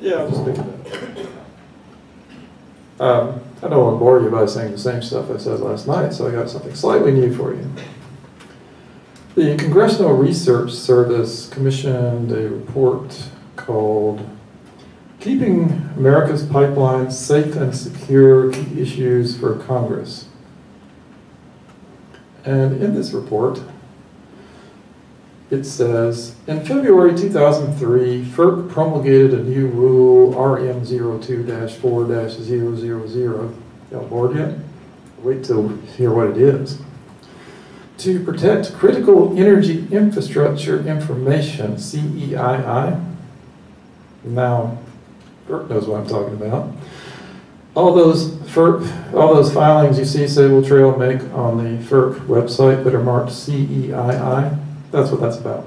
Yeah, I'll just pick it. Um, I don't want to bore you by saying the same stuff I said last night, so I got something slightly new for you. The Congressional Research Service commissioned a report called Keeping America's Pipelines Safe and Secure Key Issues for Congress. And in this report, it says, in February 2003, FERC promulgated a new rule, RM02-4-000. Y'all bored yet? Wait till hear what it is. To protect critical energy infrastructure information, CEII. Now, FERC knows what I'm talking about. All those FERC, all those filings you see Sabal Trail make on the FERC website that are marked CEII, that's what that's about.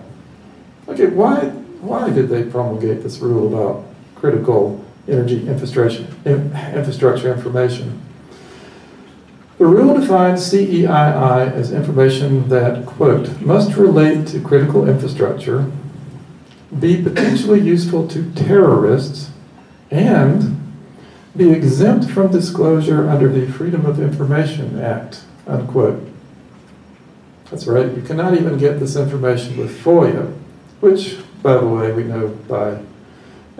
Okay, why, why did they promulgate this rule about critical energy infrastructure, infrastructure information? The rule defines CEII as information that, quote, must relate to critical infrastructure, be potentially useful to terrorists, and be exempt from disclosure under the Freedom of Information Act, unquote. That's right, you cannot even get this information with FOIA, which, by the way, we know by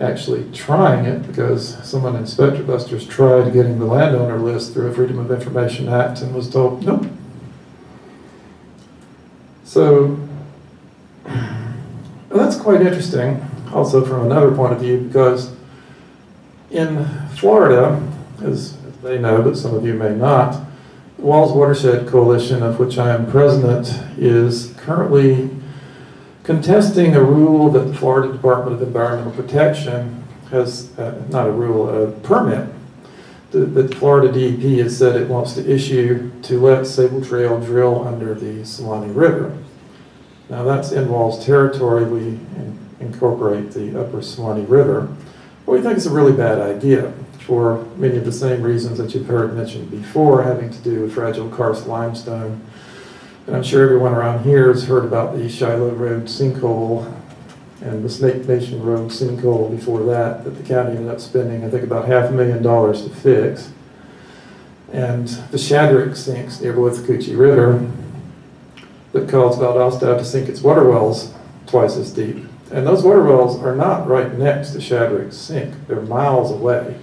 actually trying it because someone in Spectra Busters tried getting the landowner list through a Freedom of Information Act and was told, nope. So, that's quite interesting, also from another point of view, because in Florida, as they know, but some of you may not, WWALS Watershed Coalition, of which I am president, is currently contesting a rule that the Florida Department of Environmental Protection has, uh, not a rule, a permit that the Florida DEP has said it wants to issue to let Sabal Trail drill under the Suwannee River. Now that's in WWALS territory, we in- incorporate the upper Suwannee River. We think it's a really bad idea for many of the same reasons that you've heard mentioned before, having to do with fragile karst limestone. And I'm sure everyone around here has heard about the Shiloh Road sinkhole and the Snake Nation Road sinkhole before that, that the county ended up spending, I think, about half a million dollars to fix. And the Shadrick sinks near the Withlacoochee River that caused Valdosta to sink its water wells twice as deep. And those water wells are not right next to Shadrick's sink, they're miles away.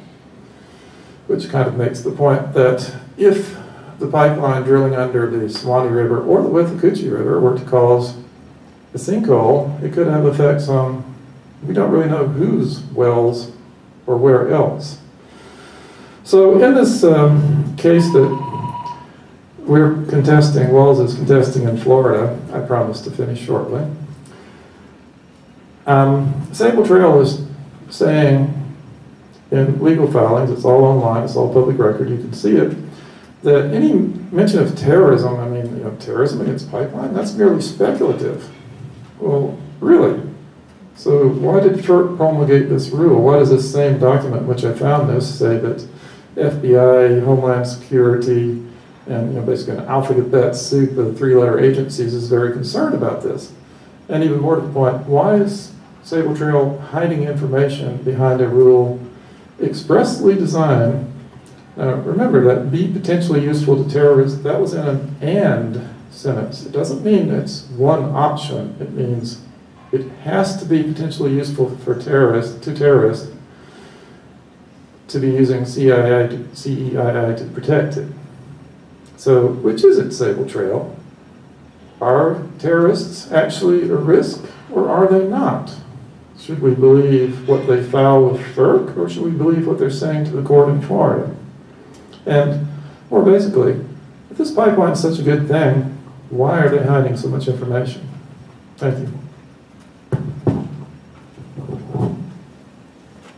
Which kind of makes the point that if the pipeline drilling under the Suwannee River or the Withlacoochee River were to cause a sinkhole, it could have effects on, we don't really know whose wells or where else. So in this um, case that we're contesting, WWALS is contesting in Florida, I promise to finish shortly. Um, Sabal Trail is saying in legal filings, it's all online, it's all public record, you can see it, that any mention of terrorism, I mean, you know, terrorism against pipeline, that's merely speculative. Well, really? So why did FERC promulgate this rule? Why does this same document, which I found this, say that FBI, Homeland Security, and you know, basically an alphabet soup of three-letter agencies is very concerned about this? And even more to the point, why is Sabal Trail hiding information behind a rule expressly designed now, remember that be potentially useful to terrorists, that was in an and sentence. It doesn't mean it's one option. It means it has to be potentially useful for terrorists, to terrorists, to be using CII to, CEII to protect it. So, which is it, Sabal Trail? Are terrorists actually a risk, or are they not? Should we believe what they file with FERC, or should we believe what they're saying to the court in Florida? And more basically, if this pipeline is such a good thing, why are they hiding so much information? Thank you.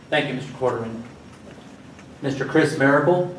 Thank you, Mr. Quarterman. Mr. Chris Marable?